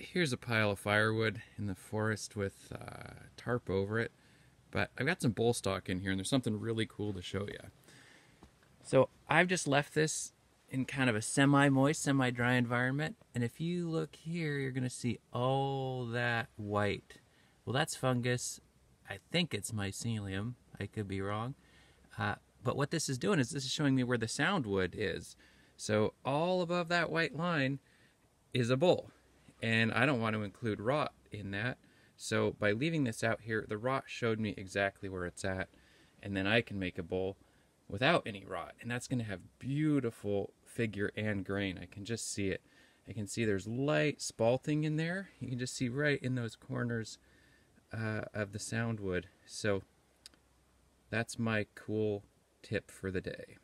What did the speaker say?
here's a pile of firewood in the forest with uh, tarp over it. But I've got some bowl stock in here, and there's something really cool to show you. So I've just left this in kind of a semi-moist, semi-dry environment. And if you look here, you're going to see all that white. Well, that's fungus. I think it's mycelium. I could be wrong. Uh, but what this is doing is this is showing me where the sound wood is. So all above that white line is a bull. And I don't want to include rot in that. So by leaving this out here, the rot showed me exactly where it's at. And then I can make a bowl without any rot. And that's going to have beautiful figure and grain. I can just see it. I can see there's light spalting in there. You can just see right in those corners uh, of the sound wood. So that's my cool tip for the day.